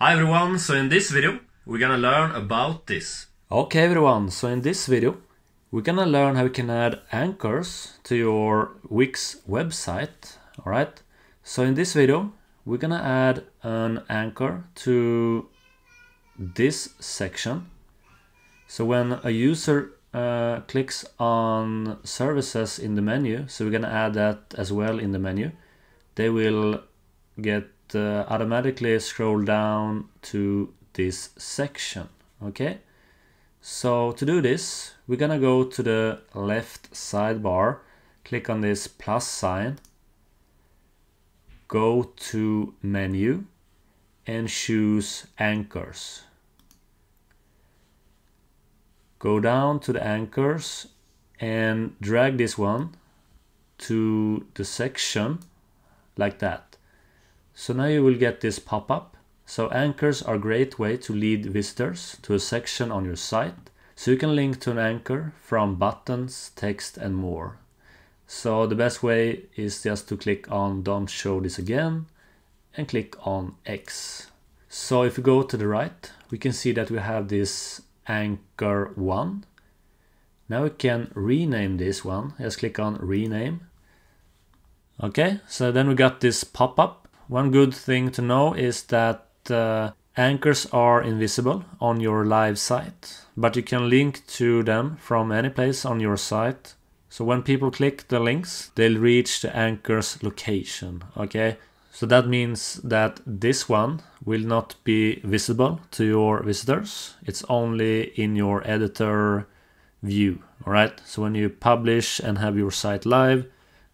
Hi everyone, so in this video we're gonna learn about this. Okay everyone, so in this video we're gonna learn how you can add anchors to your Wix website. Alright, so in this video we're gonna add an anchor to this section. So when a user uh, clicks on services in the menu, so we're gonna add that as well in the menu, they will get uh, automatically scroll down to this section okay? So to do this we're gonna go to the left sidebar click on this plus sign go to menu and choose anchors. Go down to the anchors and drag this one to the section like that so now you will get this pop-up. So anchors are a great way to lead visitors to a section on your site. So you can link to an anchor from buttons, text and more. So the best way is just to click on don't show this again and click on X. So if we go to the right, we can see that we have this anchor 1. Now we can rename this one. Just click on rename. Okay, so then we got this pop-up one good thing to know is that uh, anchors are invisible on your live site, but you can link to them from any place on your site. So when people click the links, they'll reach the anchor's location, okay? So that means that this one will not be visible to your visitors. It's only in your editor view, all right? So when you publish and have your site live,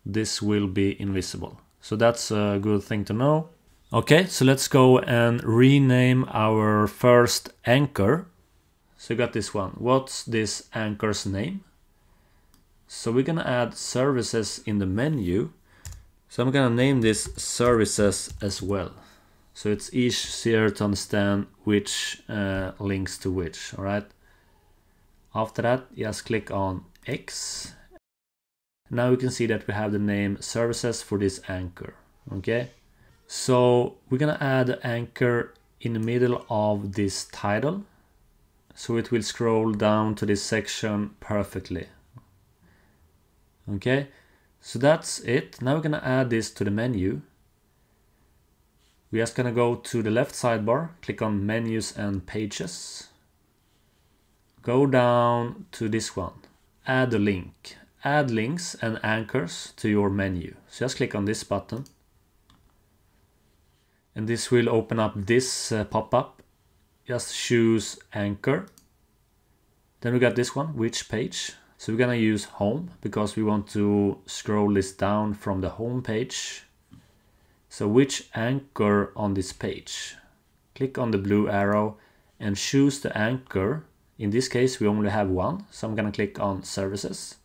this will be invisible. So that's a good thing to know. Okay, so let's go and rename our first anchor. So you got this one. What's this anchor's name? So we're gonna add services in the menu. So I'm gonna name this services as well. So it's easier to understand which uh, links to which, all right? After that, just click on X now we can see that we have the name services for this anchor. Okay, so we're gonna add anchor in the middle of this title. So it will scroll down to this section perfectly. Okay, so that's it. Now we're gonna add this to the menu. We're just gonna go to the left sidebar, click on menus and pages. Go down to this one, add a link add links and anchors to your menu. So just click on this button. And this will open up this uh, pop-up. Just choose anchor. Then we got this one, which page. So we're gonna use home because we want to scroll this down from the home page. So which anchor on this page? Click on the blue arrow and choose the anchor. In this case, we only have one. So I'm gonna click on services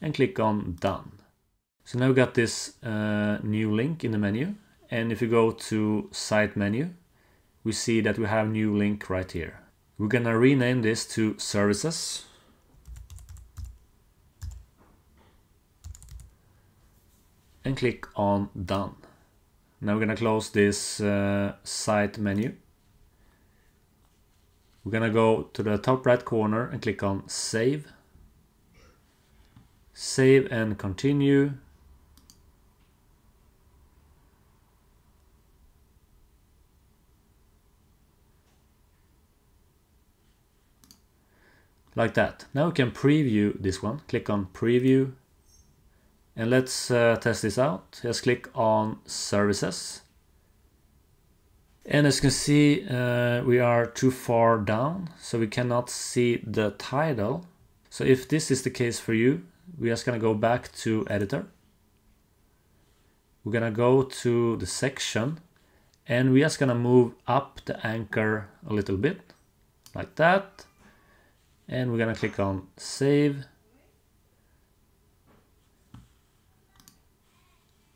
and click on done. So now we got this uh, new link in the menu. And if you go to site menu, we see that we have new link right here. We're gonna rename this to services. And click on done. Now we're gonna close this uh, site menu. We're gonna go to the top right corner and click on save save and continue. Like that. Now we can preview this one. Click on preview. And let's uh, test this out. Just click on services. And as you can see, uh, we are too far down, so we cannot see the title. So if this is the case for you, we're just gonna go back to editor. We're gonna go to the section and we're just gonna move up the anchor a little bit like that. And we're gonna click on save.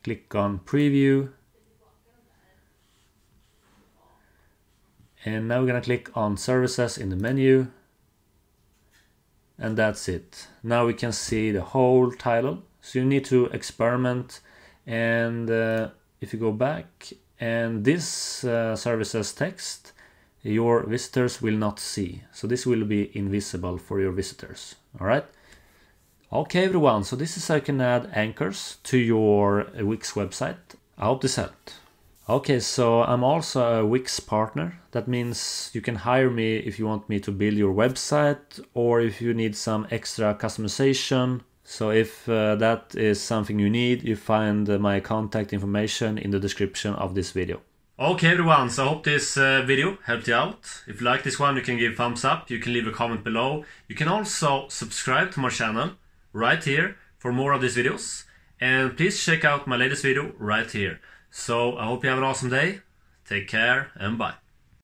Click on preview. And now we're gonna click on services in the menu and that's it. Now we can see the whole title. So you need to experiment and uh, if you go back and this uh, services text your visitors will not see. So this will be invisible for your visitors. All right. Okay, everyone. So this is how you can add anchors to your Wix website. I hope this helped. Okay, so I'm also a Wix partner. That means you can hire me if you want me to build your website or if you need some extra customization. So if uh, that is something you need, you find my contact information in the description of this video. Okay everyone, so I hope this uh, video helped you out. If you like this one, you can give thumbs up, you can leave a comment below. You can also subscribe to my channel right here for more of these videos. And please check out my latest video right here. So I hope you have an awesome day. Take care and bye.